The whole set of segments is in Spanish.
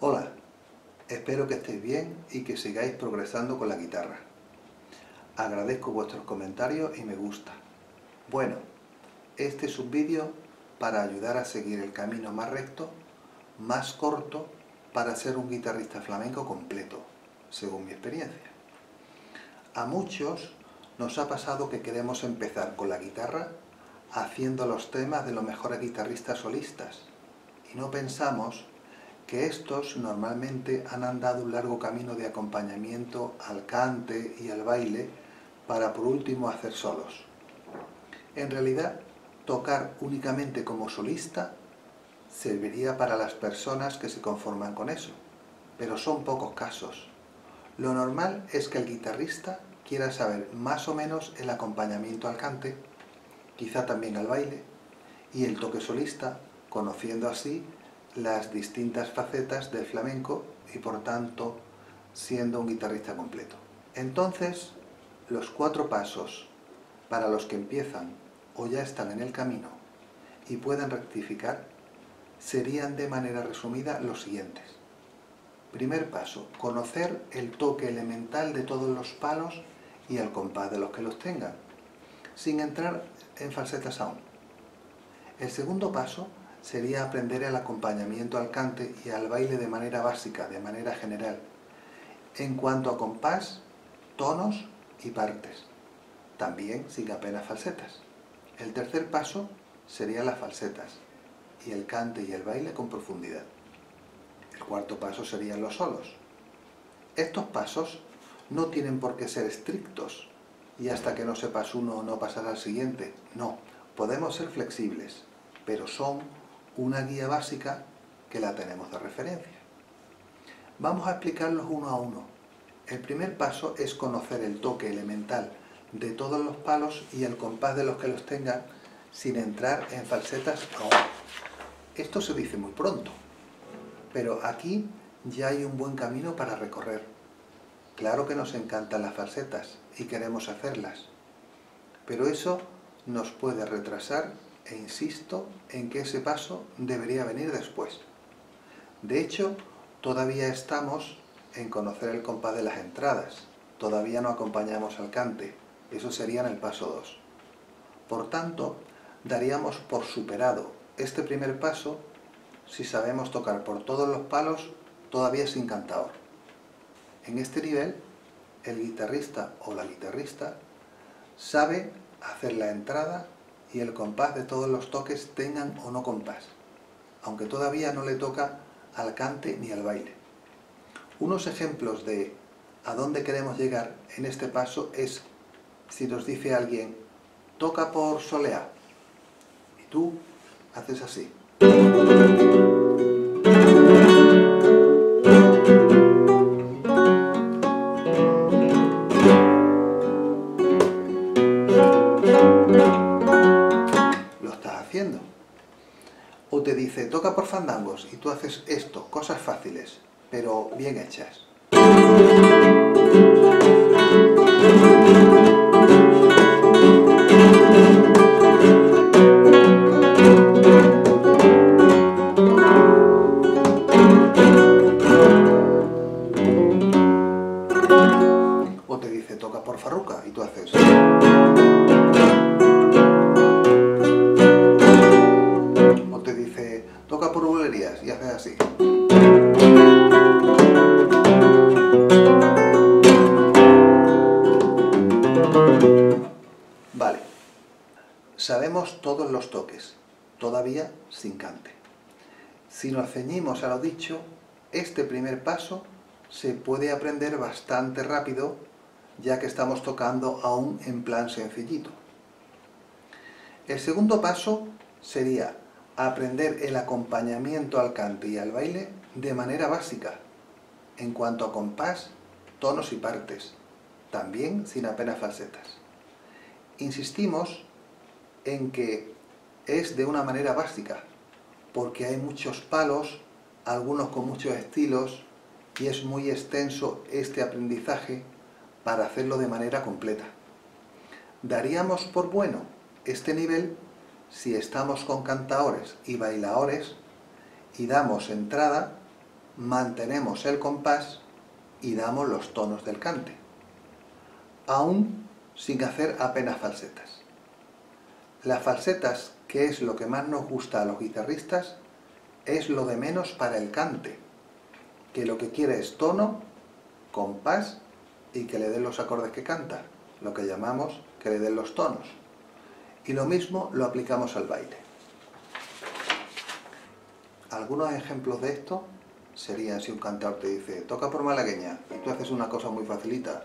Hola, espero que estéis bien y que sigáis progresando con la guitarra. Agradezco vuestros comentarios y me gusta. Bueno, este es un vídeo para ayudar a seguir el camino más recto, más corto, para ser un guitarrista flamenco completo, según mi experiencia. A muchos nos ha pasado que queremos empezar con la guitarra haciendo los temas de los mejores guitarristas solistas y no pensamos que estos normalmente han andado un largo camino de acompañamiento al cante y al baile para por último hacer solos. En realidad, tocar únicamente como solista serviría para las personas que se conforman con eso, pero son pocos casos. Lo normal es que el guitarrista quiera saber más o menos el acompañamiento al cante, quizá también al baile, y el toque solista, conociendo así las distintas facetas del flamenco y por tanto siendo un guitarrista completo. Entonces, los cuatro pasos para los que empiezan o ya están en el camino y puedan rectificar serían de manera resumida los siguientes. Primer paso, conocer el toque elemental de todos los palos y el compás de los que los tengan, sin entrar en falsetas aún. El segundo paso sería aprender el acompañamiento al cante y al baile de manera básica, de manera general, en cuanto a compás, tonos y partes, también sin apenas falsetas. El tercer paso serían las falsetas y el cante y el baile con profundidad. El cuarto paso serían los solos. Estos pasos no tienen por qué ser estrictos y hasta que no sepas uno no pasar al siguiente. No, podemos ser flexibles, pero son una guía básica que la tenemos de referencia. Vamos a explicarlos uno a uno. El primer paso es conocer el toque elemental de todos los palos y el compás de los que los tengan sin entrar en falsetas aún. Esto se dice muy pronto, pero aquí ya hay un buen camino para recorrer. Claro que nos encantan las falsetas y queremos hacerlas, pero eso nos puede retrasar e insisto en que ese paso debería venir después. De hecho, todavía estamos en conocer el compás de las entradas, todavía no acompañamos al cante, eso sería en el paso 2. Por tanto, daríamos por superado este primer paso si sabemos tocar por todos los palos todavía sin cantador. En este nivel, el guitarrista o la guitarrista sabe hacer la entrada y el compás de todos los toques tengan o no compás, aunque todavía no le toca al cante ni al baile. Unos ejemplos de a dónde queremos llegar en este paso es si nos dice alguien, toca por soleá, y tú haces así. Fandangos, y tú haces esto, cosas fáciles, pero bien hechas. Sabemos todos los toques, todavía sin cante. Si nos ceñimos a lo dicho, este primer paso se puede aprender bastante rápido ya que estamos tocando aún en plan sencillito. El segundo paso sería aprender el acompañamiento al cante y al baile de manera básica, en cuanto a compás, tonos y partes, también sin apenas falsetas. Insistimos en que es de una manera básica, porque hay muchos palos, algunos con muchos estilos, y es muy extenso este aprendizaje para hacerlo de manera completa. Daríamos por bueno este nivel si estamos con cantaores y bailadores y damos entrada mantenemos el compás y damos los tonos del cante, aún sin hacer apenas falsetas. Las falsetas, que es lo que más nos gusta a los guitarristas, es lo de menos para el cante, que lo que quiere es tono, compás y que le den los acordes que canta, lo que llamamos que le den los tonos. Y lo mismo lo aplicamos al baile. Algunos ejemplos de esto serían si un cantador te dice toca por malagueña y tú haces una cosa muy facilita.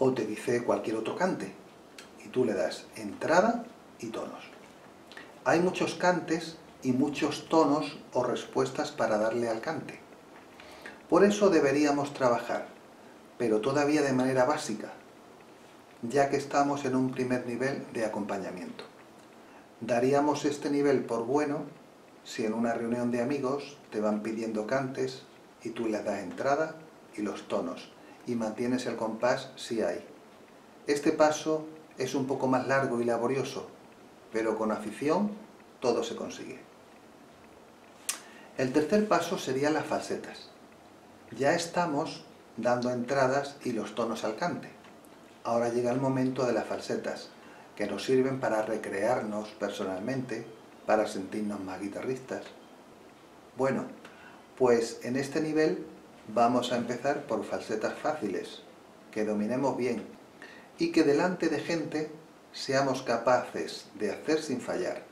o te dice cualquier otro cante y tú le das entrada y tonos. Hay muchos cantes y muchos tonos o respuestas para darle al cante. Por eso deberíamos trabajar, pero todavía de manera básica, ya que estamos en un primer nivel de acompañamiento. Daríamos este nivel por bueno si en una reunión de amigos te van pidiendo cantes y tú les das entrada y los tonos y mantienes el compás si hay. Este paso es un poco más largo y laborioso, pero con afición todo se consigue. El tercer paso serían las falsetas. Ya estamos dando entradas y los tonos al cante. Ahora llega el momento de las falsetas, que nos sirven para recrearnos personalmente, para sentirnos más guitarristas. Bueno, pues en este nivel Vamos a empezar por falsetas fáciles, que dominemos bien y que delante de gente seamos capaces de hacer sin fallar.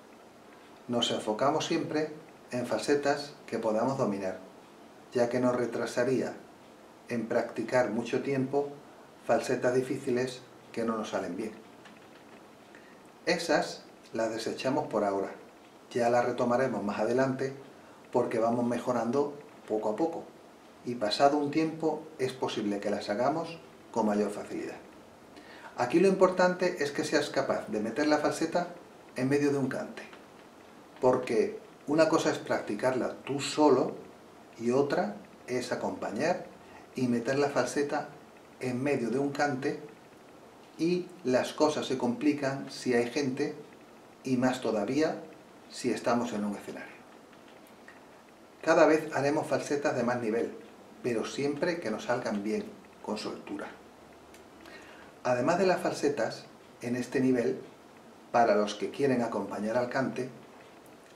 Nos enfocamos siempre en falsetas que podamos dominar, ya que nos retrasaría en practicar mucho tiempo falsetas difíciles que no nos salen bien. Esas las desechamos por ahora, ya las retomaremos más adelante porque vamos mejorando poco a poco y pasado un tiempo es posible que las hagamos con mayor facilidad. Aquí lo importante es que seas capaz de meter la falseta en medio de un cante, porque una cosa es practicarla tú solo y otra es acompañar y meter la falseta en medio de un cante y las cosas se complican si hay gente y más todavía si estamos en un escenario. Cada vez haremos falsetas de más nivel, pero siempre que nos salgan bien, con soltura. Además de las falsetas, en este nivel, para los que quieren acompañar al cante,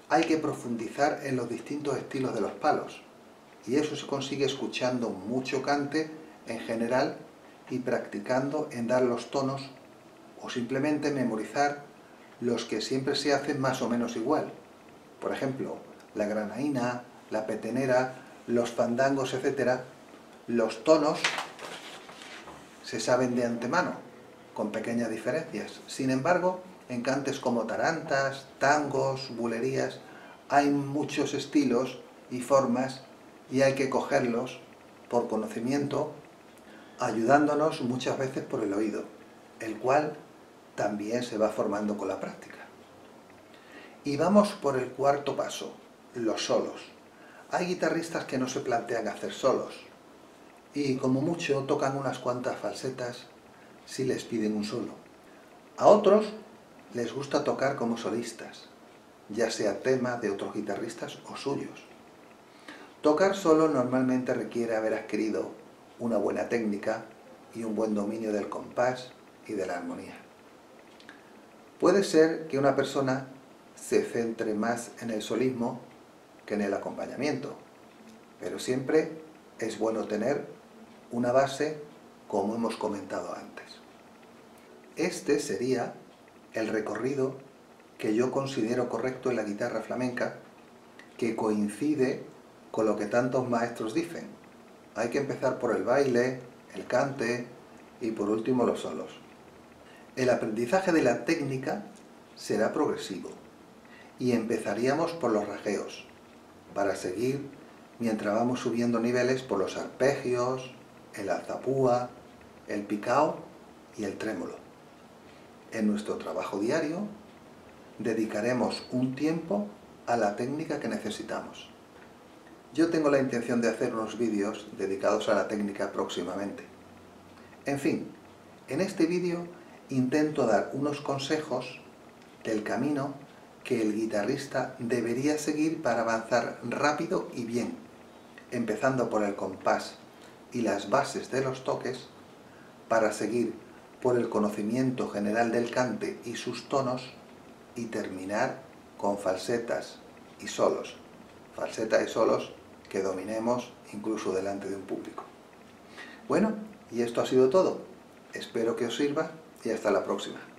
hay que profundizar en los distintos estilos de los palos, y eso se consigue escuchando mucho cante en general y practicando en dar los tonos o simplemente memorizar los que siempre se hacen más o menos igual. Por ejemplo, la granaína, la petenera, los fandangos, etcétera, los tonos se saben de antemano, con pequeñas diferencias. Sin embargo, en cantes como tarantas, tangos, bulerías, hay muchos estilos y formas y hay que cogerlos por conocimiento, ayudándonos muchas veces por el oído, el cual también se va formando con la práctica. Y vamos por el cuarto paso, los solos. Hay guitarristas que no se plantean hacer solos y como mucho tocan unas cuantas falsetas si les piden un solo. A otros les gusta tocar como solistas, ya sea tema de otros guitarristas o suyos. Tocar solo normalmente requiere haber adquirido una buena técnica y un buen dominio del compás y de la armonía. Puede ser que una persona se centre más en el solismo en el acompañamiento, pero siempre es bueno tener una base como hemos comentado antes. Este sería el recorrido que yo considero correcto en la guitarra flamenca, que coincide con lo que tantos maestros dicen. Hay que empezar por el baile, el cante y por último los solos. El aprendizaje de la técnica será progresivo y empezaríamos por los rajeos, para seguir mientras vamos subiendo niveles por los arpegios, el alzapúa, el picao y el trémolo. En nuestro trabajo diario dedicaremos un tiempo a la técnica que necesitamos. Yo tengo la intención de hacer unos vídeos dedicados a la técnica próximamente. En fin, en este vídeo intento dar unos consejos del camino que el guitarrista debería seguir para avanzar rápido y bien, empezando por el compás y las bases de los toques, para seguir por el conocimiento general del cante y sus tonos y terminar con falsetas y solos. Falseta y solos que dominemos incluso delante de un público. Bueno, y esto ha sido todo. Espero que os sirva y hasta la próxima.